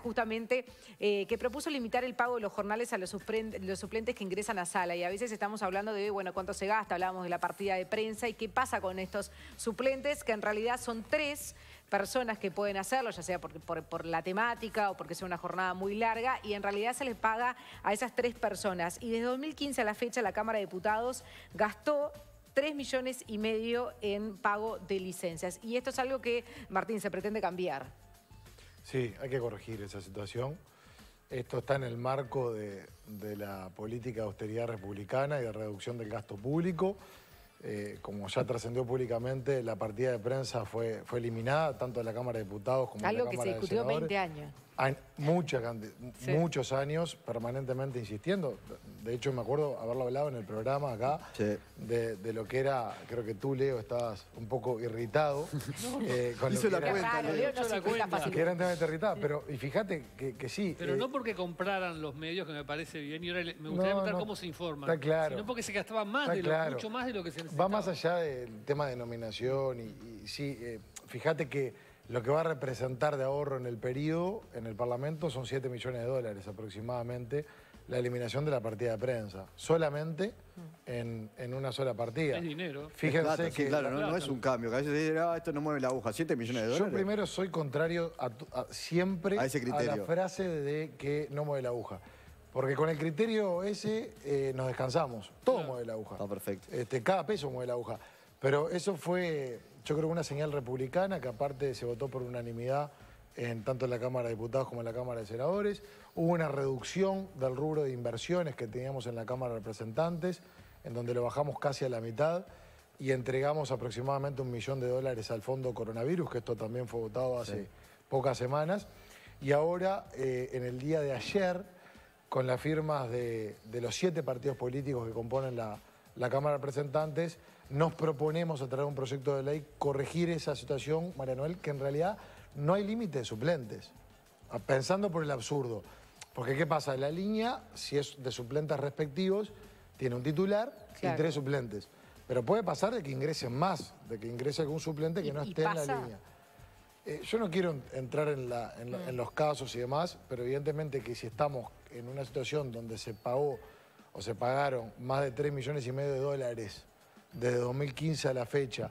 justamente eh, que propuso limitar el pago de los jornales a los, suplentes que ingresan a sala. Y a veces estamos hablando de, bueno, cuánto se gasta, hablábamos de la partida de prensa y qué pasa con estos suplentes, que en realidad son tres personas que pueden hacerlo, ya sea por, por, la temática o porque sea una jornada muy larga, y en realidad se les paga a esas tres personas. Y desde 2015 a la fecha la Cámara de Diputados gastó 3 millones y medio en pago de licencias. Y esto es algo que, Martín, se pretende cambiar. Sí, hay que corregir esa situación. Esto está en el marco de, de la política de austeridad republicana y de reducción del gasto público. Eh, como ya trascendió públicamente, la partida de prensa fue, fue eliminada, tanto en la Cámara de Diputados como en la Cámara de Senadores. Algo que se discutió 20 años. Hay muchos años permanentemente insistiendo. De hecho, me acuerdo haberlo hablado en el programa acá, de, lo que era, creo que tú, Leo, estabas un poco irritado. Eh, con Hizo la cuenta, Leo. Cuenta. Que eran irritado, pero y fíjate que, sí. Pero no eh, porque compraran los medios, que me parece bien, y ahora me gustaría preguntar cómo se informan. Está claro. Sino porque se gastaba más de lo, mucho más de lo que se necesitaba. Va más allá del tema de nominación y, sí, eh, fíjate que lo que va a representar de ahorro en el periodo, en el Parlamento, son 7 millones de dólares aproximadamente, la eliminación de la partida de prensa. Solamente en, una sola partida. Es dinero. Fíjense que... claro, no, es un cambio. Que a veces dicen, ah, esto no mueve la aguja. 7 millones de dólares. Yo primero soy contrario a, siempre a, ese criterio. a la frase de que no mueve la aguja. Porque con el criterio ese eh, nos descansamos. Todo mueve la aguja. Está perfecto. Este, cada peso mueve la aguja. Pero eso fue yo creo que una señal republicana que aparte se votó por unanimidad en tanto en la Cámara de Diputados como en la Cámara de Senadores. Hubo una reducción del rubro de inversiones que teníamos en la Cámara de Representantes, en donde lo bajamos casi a la mitad y entregamos aproximadamente un millón de dólares al Fondo Coronavirus, que esto también fue votado hace pocas semanas. Y ahora, eh, en el día de ayer, con las firmas de, los siete partidos políticos que componen la, la Cámara de Representantes, nos proponemos a través de un proyecto de ley corregir esa situación, María Noel, que en realidad no hay límite de suplentes. Ah, pensando por el absurdo. Porque ¿qué pasa? La línea, si es de suplentes respectivos, tiene un titular y tres suplentes. Pero puede pasar de que ingresen más, de que ingrese algún suplente que no esté en la línea. Eh, yo no quiero entrar en, mm. en, los casos y demás, pero evidentemente que si estamos en una situación donde se pagó o se pagaron más de 3 millones y medio de dólares desde 2015 a la fecha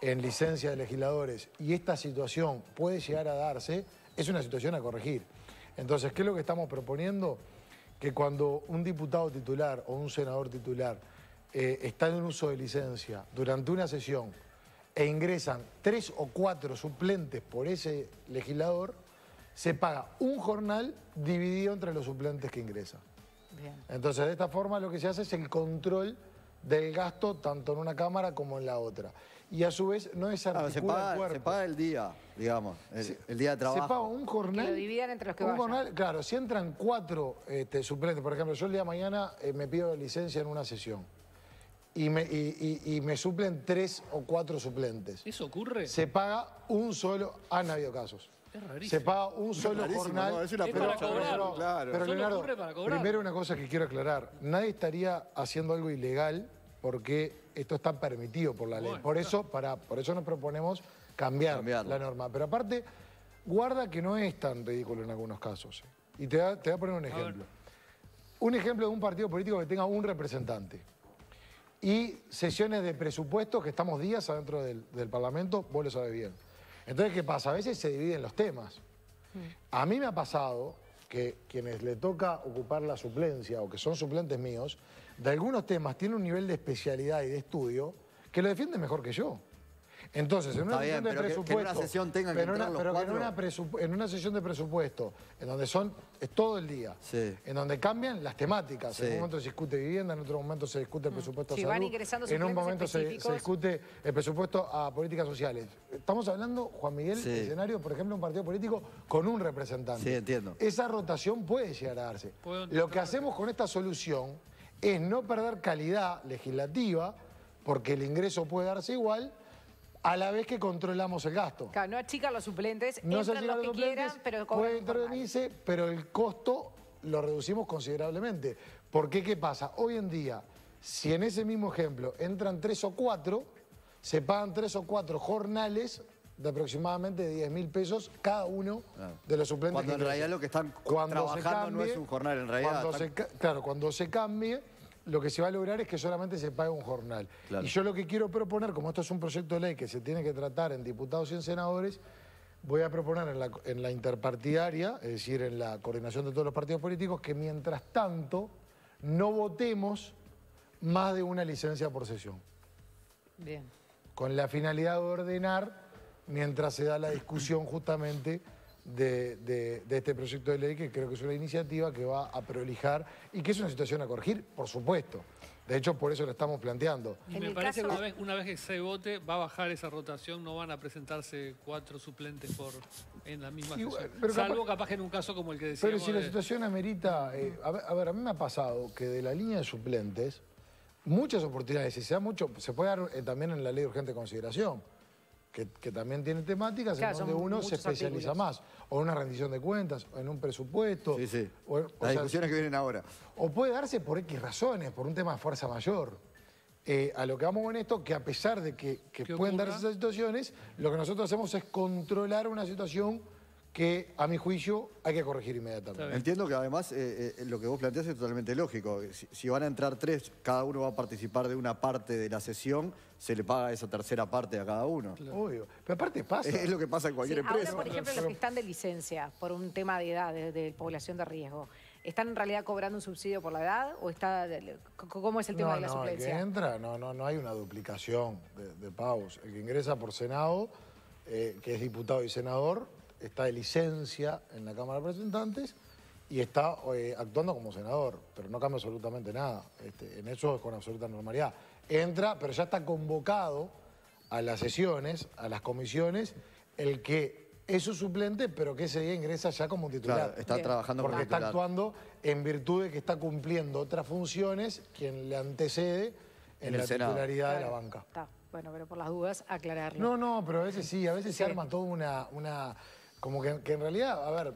en licencia de legisladores y esta situación puede llegar a darse, es una situación a corregir. Entonces, ¿qué es lo que estamos proponiendo? Que cuando un diputado titular o un senador titular eh, está en uso de licencia durante una sesión e ingresan tres o cuatro suplentes por ese legislador, se paga un jornal dividido entre los suplentes que ingresan. Entonces, de esta forma lo que se hace es el control del gasto tanto en una cámara como en la otra. Y a su vez no es claro, se paga, Se paga el día, digamos, el, día de trabajo. Se paga un jornal. Que lo dividan entre los que un claro, si entran cuatro este, suplentes, por ejemplo, yo el día de mañana eh, me pido licencia en una sesión. Y me, y, me, suplen tres o cuatro suplentes. ¿Eso ocurre? Se paga un solo... Han habido casos. Se paga un solo jornal. No, es una pero, claro. pero Leonardo, primero una cosa que quiero aclarar. Nadie estaría haciendo algo ilegal porque esto está permitido por la ley. por, eso, para, por eso nos proponemos cambiar la norma. Pero aparte, guarda que no es tan ridículo en algunos casos. Y te, voy a poner un ejemplo. Un ejemplo de un partido político que tenga un representante. Y sesiones de presupuesto que estamos días adentro del, del Parlamento, vos lo sabés bien. Entonces, ¿qué pasa? A veces se dividen los temas. A mí me ha pasado que quienes le toca ocupar la suplencia o que son suplentes míos, de algunos temas tienen un nivel de especialidad y de estudio que lo defienden mejor que yo. Entonces, en una sesión de presupuesto. en una sesión tengan que entrar Pero que en una, sesión de presupuesto, en donde son. es todo el día. En donde cambian las temáticas. En un momento se discute vivienda, en otro momento se discute el mm. presupuesto a salud. Van ingresando en un momento se, discute el presupuesto a políticas sociales. Estamos hablando, Juan Miguel, escenario, por ejemplo, un partido político con un representante. Sí, entiendo. Esa rotación puede llegar a darse. Lo que hacemos con esta solución es no perder calidad legislativa, porque el ingreso puede darse igual, a la vez que controlamos el gasto. Claro, no achican los suplentes, no entran los que quieran, pero Puede intervenirse, pero el costo lo reducimos considerablemente. ¿Por qué? ¿Qué pasa? Hoy en día, si en ese mismo ejemplo entran tres o cuatro, se pagan tres o cuatro jornales de aproximadamente 10 mil pesos cada uno de los suplentes. Cuando en realidad lo que están trabajando no es un jornal, en realidad. claro, cuando se cambie, lo que se va a lograr es que solamente se pague un jornal. Y yo lo que quiero proponer, como esto es un proyecto de ley que se tiene que tratar en diputados y en senadores, voy a proponer en la, en la interpartidaria, es decir, en la coordinación de todos los partidos políticos, que mientras tanto no votemos más de una licencia por sesión. Bien. Con la finalidad de ordenar mientras se da la discusión justamente de, este proyecto de ley, que creo que es una iniciativa que va a prolijar y que es una situación a corregir, por supuesto. De hecho, por eso lo estamos planteando. Y me parece que una vez, una vez que se vote, va a bajar esa rotación, no van a presentarse cuatro suplentes por en la misma sesión. Salvo capaz, que en un caso como el que decíamos. Pero si la situación amerita... Eh, a, ver, a, mí me ha pasado que de la línea de suplentes, muchas oportunidades, y se da mucho, se puede dar eh, también en la ley de urgente consideración que, también tiene temáticas en donde uno se especializa más. O en una rendición de cuentas, o en un presupuesto. Sí, sí. Las discusiones que vienen ahora. O puede darse por X razones, por un tema de fuerza mayor. Eh, a lo que vamos con esto, que a pesar de que, pueden darse esas situaciones, lo que nosotros hacemos es controlar una situación que a mi juicio hay que corregir inmediatamente. Entiendo que además eh, eh, lo que vos planteás es totalmente lógico. Si, van a entrar tres, cada uno va a participar de una parte de la sesión, se le paga esa tercera parte a cada uno. Obvio. Pero aparte pasa. Es, lo que pasa en cualquier empresa. Ahora, por ejemplo, los que están de licencia por un tema de edad, de, población de riesgo, ¿están en realidad cobrando un subsidio por la edad o está cómo es el tema de la suplencia? El que entra, no, no, no hay una duplicación de, pagos. El que ingresa por Senado, eh, que es diputado y senador, está de licencia en la Cámara de Representantes y está eh, actuando como senador, pero no cambia absolutamente nada. Este, en eso es con absoluta normalidad. Entra, pero ya está convocado a las sesiones, a las comisiones, el que es su suplente, pero que ese día ingresa ya como titular. está trabajando Porque está actuando en virtud de que está cumpliendo otras funciones quien le antecede en, la titularidad de la banca. Está. Bueno, pero por las dudas, aclararlo. No, no, pero a veces sí, a veces se arma toda una, una como que, en realidad, a ver,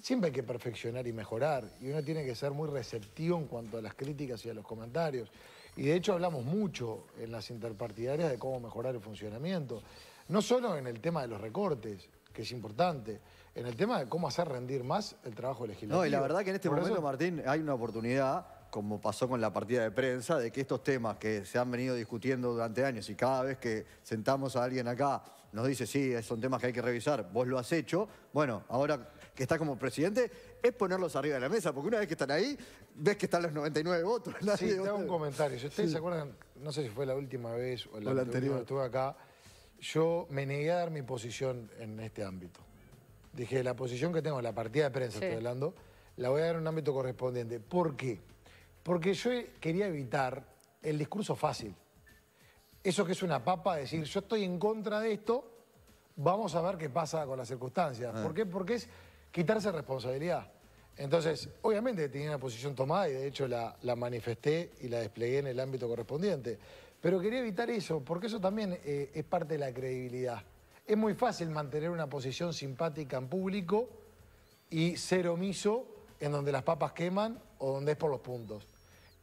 siempre hay que perfeccionar y mejorar. Y uno tiene que ser muy receptivo en cuanto a las críticas y a los comentarios. Y de hecho hablamos mucho en las interpartidarias de cómo mejorar el funcionamiento. No solo en el tema de los recortes, que es importante, en el tema de cómo hacer rendir más el trabajo legislativo. No, y la verdad que en este momento, Martín, hay una oportunidad, como pasó con la partida de prensa, de que estos temas que se han venido discutiendo durante años y cada vez que sentamos a alguien acá nos dice, sí, son temas que hay que revisar, vos lo has hecho, bueno, ahora que está como presidente, es ponerlos arriba de la mesa, porque una vez que están ahí, ves que están los 99 votos. sí, te hago un comentario. Si ustedes se acuerdan, no sé si fue la última vez o la, anterior que estuve acá, yo me negué a dar mi posición en este ámbito. Dije, la posición que tengo en la partida de prensa, estoy hablando, la voy a dar en un ámbito correspondiente. ¿Por qué? Porque yo quería evitar el discurso fácil eso que es una papa, decir, yo estoy en contra de esto, vamos a ver qué pasa con las circunstancias. Ah. ¿Por qué? Porque es quitarse responsabilidad. Entonces, obviamente tenía una posición tomada y de hecho la, manifesté y la desplegué en el ámbito correspondiente. Pero quería evitar eso, porque eso también eh, es parte de la credibilidad. Es muy fácil mantener una posición simpática en público y ser omiso en donde las papas queman o donde es por los puntos.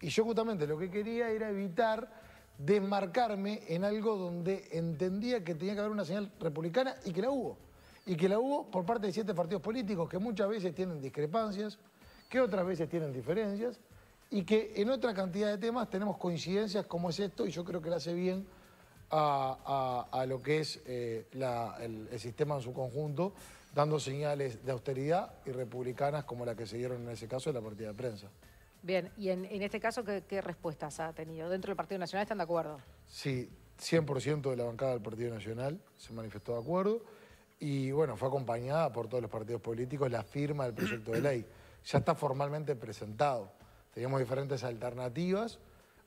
Y yo justamente lo que quería era evitar desmarcarme en algo donde entendía que tenía que haber una señal republicana y que la hubo. Y que la hubo por parte de siete partidos políticos que muchas veces tienen discrepancias, que otras veces tienen diferencias y que en otra cantidad de temas tenemos coincidencias como es esto y yo creo que le hace bien a, lo que es eh, el, el sistema en su conjunto, dando señales de austeridad y republicanas como la que se dieron en ese caso en la partida de prensa. Bien, y en, este caso, ¿qué, respuestas ha tenido? ¿Dentro del Partido Nacional están de acuerdo? Sí, 100% de la bancada del Partido Nacional se manifestó de acuerdo y bueno, fue acompañada por todos los partidos políticos la firma del proyecto de ley. Ya está formalmente presentado. Teníamos diferentes alternativas,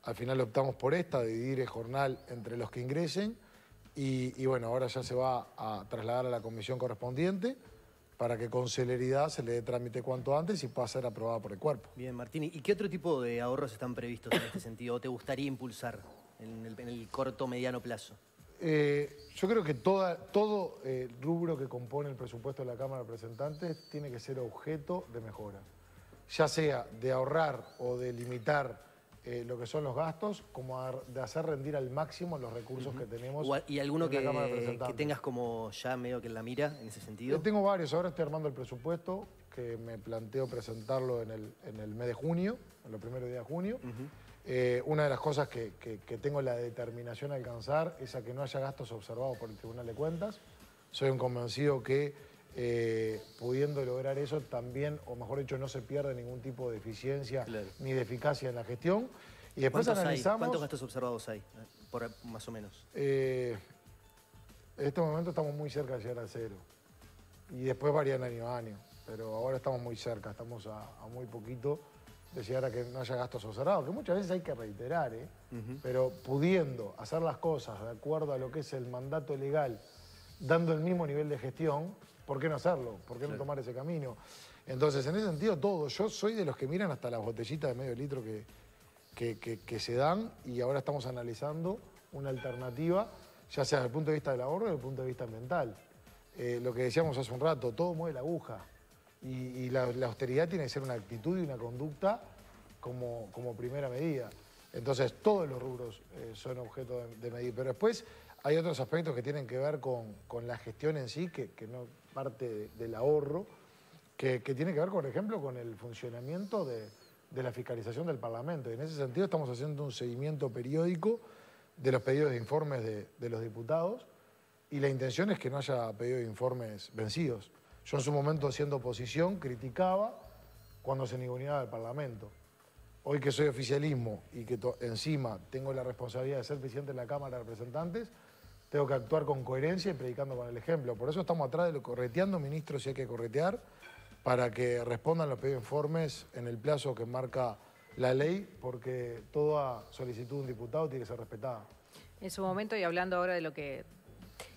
al final optamos por esta, dividir el jornal entre los que ingresen y bueno, ahora ya se va a trasladar a la comisión correspondiente para que con celeridad se le dé trámite cuanto antes y pueda ser aprobada por el cuerpo. Bien, Martín, ¿y qué otro tipo de ahorros están previstos en este sentido o te gustaría impulsar en el, corto mediano plazo? Eh, yo creo que todo eh, rubro que compone el presupuesto de la Cámara de Representantes tiene que ser objeto de mejora, ya sea de ahorrar o de limitar eh, lo que son los gastos, como de hacer rendir al máximo los recursos que tenemos. ¿Y alguno que, que, tengas como ya medio que en la mira en ese sentido? Yo tengo varios, ahora estoy armando el presupuesto que me planteo presentarlo en el, en el mes de junio, en los primeros días de junio. Eh, una de las cosas que, tengo la determinación a alcanzar es a que no haya gastos observados por el Tribunal de Cuentas. Soy un convencido que eh, pudiendo lograr eso también, o mejor dicho, no se pierde ningún tipo de eficiencia ni de eficacia en la gestión. Y después analizamos... ¿Cuántos gastos observados hay, por, más o menos? Eh, en este momento estamos muy cerca de llegar a cero. Y después varían año a año. Pero ahora estamos muy cerca, estamos a, muy poquito de llegar a que no haya gastos observados, que muchas veces hay que reiterar, ¿eh? pero pudiendo hacer las cosas de acuerdo a lo que es el mandato legal, dando el mismo nivel de gestión, ¿por qué no hacerlo? ¿Por qué no tomar ese camino? Entonces, en ese sentido, todo. Yo soy de los que miran hasta las botellitas de medio litro que, que, se dan y ahora estamos analizando una alternativa, ya sea desde el punto de vista del ahorro o desde el punto de vista ambiental. Eh, lo que decíamos hace un rato, todo mueve la aguja. Y, la, austeridad tiene que ser una actitud y una conducta como, como primera medida. Entonces, todos los rubros eh, son objeto de, de medir. Pero después hay otros aspectos que tienen que ver con, la gestión en sí, que, no parte del ahorro, que, tiene que ver, por ejemplo, con el funcionamiento de, la fiscalización del Parlamento. Y en ese sentido estamos haciendo un seguimiento periódico de los pedidos de informes de, los diputados y la intención es que no haya pedido de informes vencidos. Yo en su momento, siendo oposición, criticaba cuando se ninguneaba el Parlamento. Hoy que soy oficialismo y que encima tengo la responsabilidad de ser presidente de la Cámara de Representantes, tengo que actuar con coherencia y predicando con el ejemplo. Por eso estamos atrás de lo correteando, ministro, si hay que corretear, para que respondan los pedidos informes en el plazo que marca la ley, porque toda solicitud de un diputado tiene que ser respetada. En su momento, y hablando ahora de lo que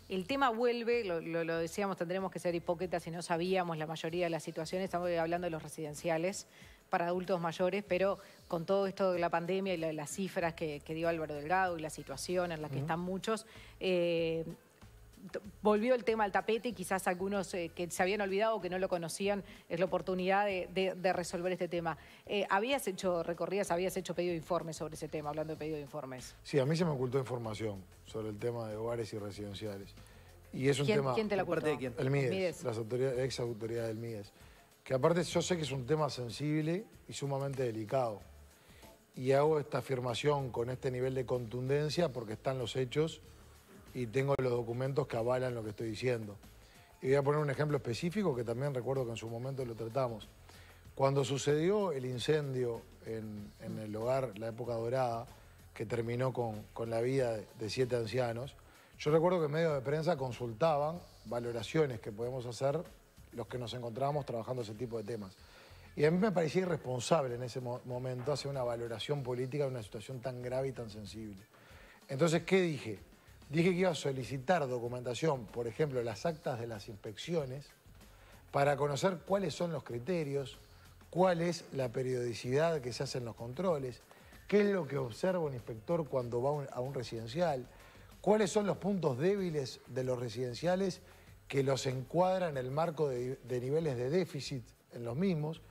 el tema vuelve, lo, decíamos, tendremos que ser hipócritas si no sabíamos la mayoría de las situaciones, estamos hablando de los residenciales para adultos mayores, pero con todo esto de la pandemia y las cifras que, dio Álvaro Delgado y la situación en la que están muchos, eh, volvió el tema al tapete y quizás algunos eh, que se habían olvidado o que no lo conocían, es la oportunidad de, resolver este tema. Eh, ¿Habías hecho recorridas, habías hecho pedido de informes sobre ese tema, hablando de pedido de informes? Sí, a mí se me ocultó información sobre el tema de hogares y residenciales. Y es un ¿Quién, tema... ¿Quién te la ocultó? El MIDES, las autoridades, ex autoridades del MIDES que aparte yo sé que es un tema sensible y sumamente delicado. Y hago esta afirmación con este nivel de contundencia porque están los hechos y tengo los documentos que avalan lo que estoy diciendo. Y voy a poner un ejemplo específico que también recuerdo que en su momento lo tratamos. Cuando sucedió el incendio en, el hogar, la época dorada, que terminó con, la vida de siete ancianos, yo recuerdo que medios de prensa consultaban valoraciones que podemos hacer los que nos encontrábamos trabajando ese tipo de temas. Y a mí me parecía irresponsable en ese momento hacer una valoración política de una situación tan grave y tan sensible. Entonces, ¿qué dije? Dije que iba a solicitar documentación, por ejemplo, las actas de las inspecciones, para conocer cuáles son los criterios, cuál es la periodicidad que se hacen los controles, qué es lo que observa un inspector cuando va a un residencial, cuáles son los puntos débiles de los residenciales que los encuadra en el marco de, niveles de déficit en los mismos.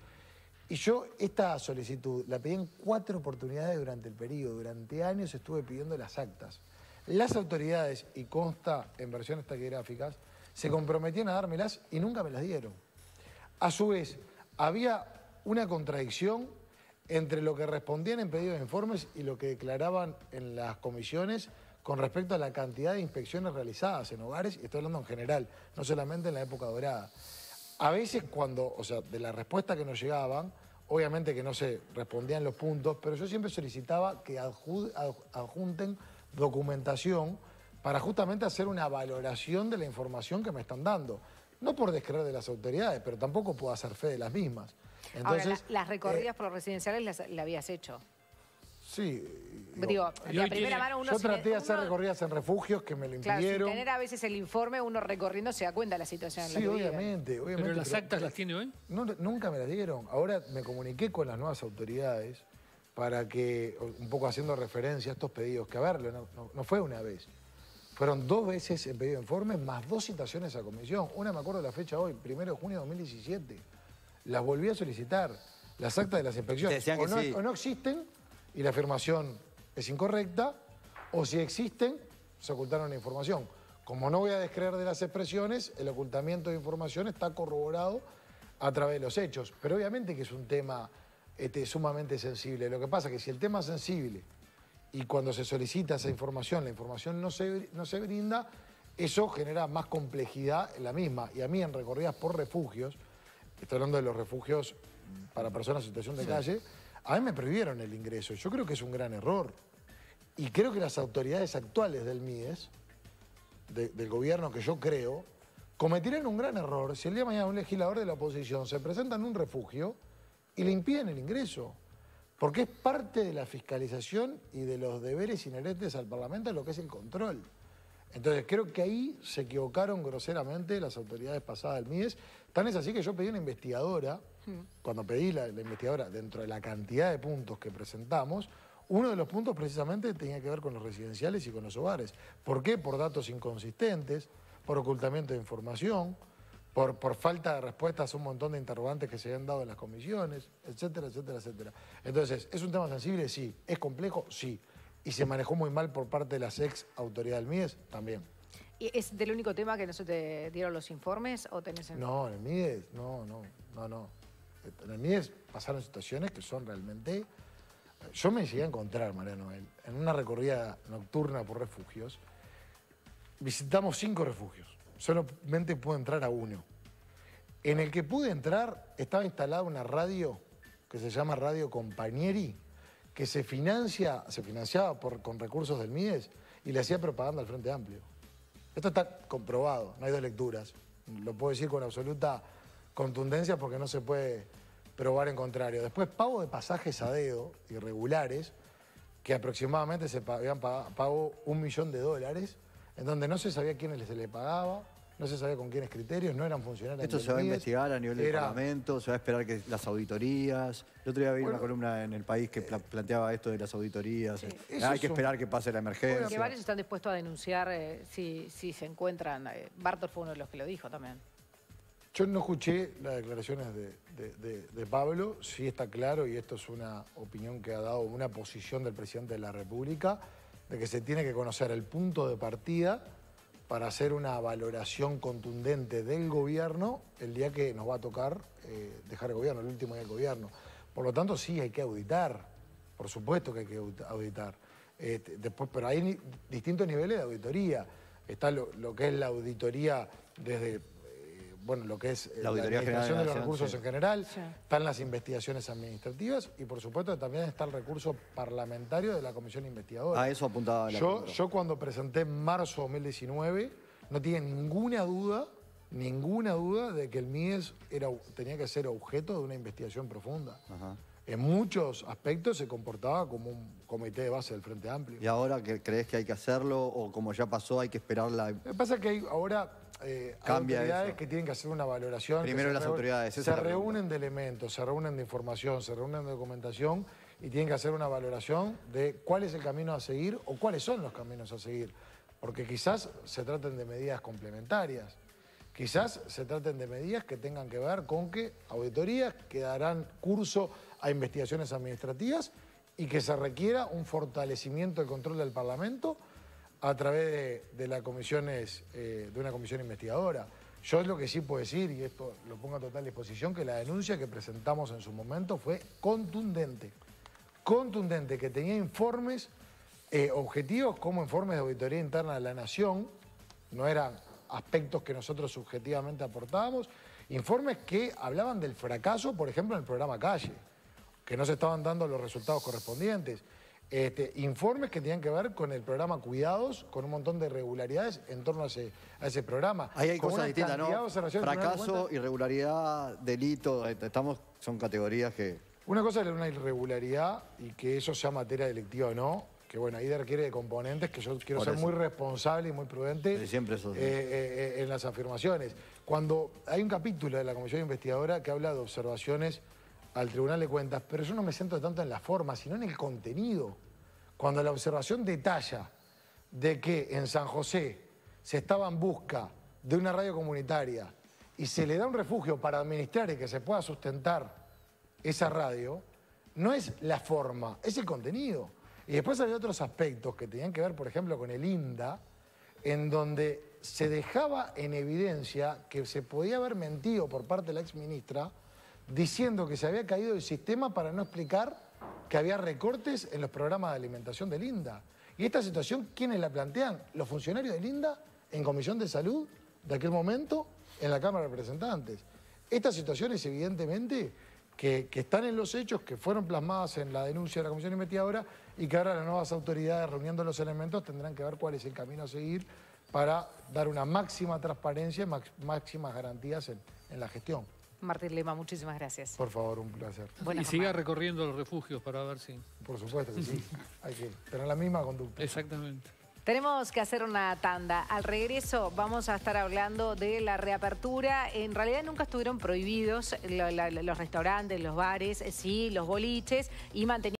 Y yo esta solicitud la pedí en cuatro oportunidades durante el periodo. Durante años estuve pidiendo las actas. Las autoridades, y consta en versiones taquigráficas, se comprometían a dármelas y nunca me las dieron. A su vez, había una contradicción entre lo que respondían en pedidos de informes y lo que declaraban en las comisiones con respecto a la cantidad de inspecciones realizadas en hogares, y estoy hablando en general, no solamente en la época dorada. A veces cuando, o sea, de la respuesta que nos llegaban, obviamente que no se respondían los puntos, pero yo siempre solicitaba que adjunten documentación para justamente hacer una valoración de la información que me están dando. No por descreer de las autoridades, pero tampoco puedo hacer fe de las mismas. Entonces, las recorridas eh, por los residenciales las, las habías hecho. Sí. Digo, la primera mano uno... Yo traté de hacer recorridas en refugios que me lo impidieron. Claro, sin tener a veces el informe, uno recorriendo se da cuenta de la situación en la que obviamente, obviamente. ¿Pero las actas las tiene hoy? nunca me las dieron. Ahora me comuniqué con las nuevas autoridades para que, un poco haciendo referencia a estos pedidos, que a ver, no, fue una vez. Fueron dos veces en pedido de informe, más dos citaciones a comisión. Una me acuerdo de la fecha hoy, primero de junio de 2017. Las volví a solicitar, las actas de las inspecciones. o no existen y la afirmación es incorrecta, o si existen, se ocultaron la información. Como no voy a descreer de las expresiones, el ocultamiento de información está corroborado a través de los hechos. Pero obviamente que es un tema este, sumamente sensible. Lo que pasa es que si el tema es sensible y cuando se solicita esa información, la información no se, no se brinda, eso genera más complejidad en la misma. Y a mí en recorridas por refugios, estoy hablando de los refugios para personas en situación de calle, a mí me prohibieron el ingreso. Yo creo que es un gran error. Y creo que las autoridades actuales del MIES, del gobierno que yo creo, cometieron un gran error si el día de mañana un legislador de la oposición se presenta en un refugio y le impiden el ingreso. Porque es parte de la fiscalización y de los deberes inherentes al Parlamento lo que es el control. Entonces creo que ahí se equivocaron groseramente las autoridades pasadas del MIES. Tan es así que yo pedí una investigadora. Cuando pedí la, la, investigadora, dentro de la cantidad de puntos que presentamos, uno de los puntos precisamente tenía que ver con los residenciales y con los hogares. ¿Por qué? Por datos inconsistentes, por ocultamiento de información, por, por, falta de respuestas a un montón de interrogantes que se habían dado en las comisiones, etcétera, etcétera, etcétera. Entonces, ¿es un tema sensible? Sí. ¿Es complejo? Sí. ¿Y se manejó muy mal por parte de las ex autoridades del MIES? También. ¿Y ¿Es del único tema que no se te dieron los informes o tenés en... No, el MIES, no, no, no, no. En el MIES pasaron situaciones que son realmente... Yo me llegué a encontrar, María Noel, en una recorrida nocturna por refugios. Visitamos cinco refugios. Solamente pude entrar a uno. En el que pude entrar estaba instalada una radio que se llama Radio Compañeri, que se financia, se financiaba con recursos del MIES y le hacía propaganda al Frente Amplio. Esto está comprobado, no hay dos lecturas. Lo puedo decir con absoluta contundencia porque no se puede probar en contrario. Después, pago de pasajes a dedo irregulares, que aproximadamente se habían pagado un millón de dólares, en donde no se sabía quiénes se le pagaba, no se sabía con quiénes criterios, no eran funcionarios. Esto se va a investigar a nivel del Parlamento, se va a esperar que las auditorías. El otro día vi una columna en El País que planteaba esto de las auditorías. Hay que esperar que pase la emergencia. que varios están dispuestos a denunciar eh, si, si, se encuentran. Eh, Bartos fue uno de los que lo dijo también. Yo no escuché las declaraciones de, Pablo, sí está claro, y esto es una opinión que ha dado una posición del presidente de la República, de que se tiene que conocer el punto de partida para hacer una valoración contundente del gobierno el día que nos va a tocar eh, dejar el gobierno, el último día del gobierno. Por lo tanto, sí, hay que auditar, por supuesto que hay que auditar. Este, después, pero hay distintos niveles de auditoría. Está lo que es la auditoría desde bueno, lo que es eh, la, administración de, los recursos en general, están las investigaciones administrativas y por supuesto también está el recurso parlamentario de la comisión investigadora. A eso apuntaba la yo, yo cuando presenté en marzo de 2019 no tenía ninguna duda, ninguna duda de que el MIES era, tenía que ser objeto de una investigación profunda. En muchos aspectos se comportaba como un comité de base del Frente Amplio. ¿Y ahora crees que hay que hacerlo o como ya pasó hay que esperar la...? Lo que pasa es que ahora eh, autoridades que tienen que hacer una valoración. Primero las autoridades. Se reúnen de elementos, se reúnen de información, se reúnen de documentación y tienen que hacer una valoración de cuál es el camino a seguir o cuáles son los caminos a seguir. Porque quizás se traten de medidas complementarias. Quizás se traten de medidas que tengan que ver con que auditorías que darán curso a investigaciones administrativas y que se requiera un fortalecimiento del control del Parlamento a través de, las comisiones, eh, de una comisión investigadora. Yo es lo que sí puedo decir, y esto lo pongo a total disposición, que la denuncia que presentamos en su momento fue contundente. Contundente, que tenía informes eh, objetivos como informes de auditoría interna de la Nación, no eran aspectos que nosotros subjetivamente aportábamos, informes que hablaban del fracaso, por ejemplo, en el programa Calle, que no se estaban dando los resultados correspondientes. Este, informes que tenían que ver con el programa Cuidados, con un montón de irregularidades en torno a ese, a ese programa. Ahí hay cosas distintas, ¿no? Fracaso, irregularidad, delito, este, estamos, son categorías que... Una cosa es una irregularidad y que eso sea materia delictiva o no, que bueno, ahí requiere de componentes que yo quiero ser muy responsable y muy prudente siempre eso, eh, eh, en las afirmaciones. Cuando hay un capítulo de la Comisión Investigadora que habla de observaciones al Tribunal de Cuentas, pero yo no me centro tanto en la forma, sino en el contenido. Cuando la observación detalla de que en San José se estaba en busca de una radio comunitaria y se le da un refugio para administrar y que se pueda sustentar esa radio, no es la forma, es el contenido. Y después había otros aspectos que tenían que ver, por ejemplo, con el INDA, en donde se dejaba en evidencia que se podía haber mentido por parte de la exministra diciendo que se había caído el sistema para no explicar que había recortes en los programas de alimentación del INDA. Y esta situación, ¿quiénes la plantean? Los funcionarios del INDA en Comisión de Salud de aquel momento en la Cámara de Representantes. Estas situaciones, evidentemente, que, están en los hechos, que fueron plasmadas en la denuncia de la Comisión Investigadora y que ahora las nuevas autoridades, reuniendo los elementos, tendrán que ver cuál es el camino a seguir para dar una máxima transparencia y máximas garantías en la gestión. Martín Lema, muchísimas gracias. Por favor, un placer. y siga recorriendo los refugios para ver si... Por supuesto que sí. Hay que tener la misma conducta. Exactamente. Tenemos que hacer una tanda. Al regreso vamos a estar hablando de la reapertura. En realidad nunca estuvieron prohibidos los restaurantes, los bares, sí, los boliches y manteniendo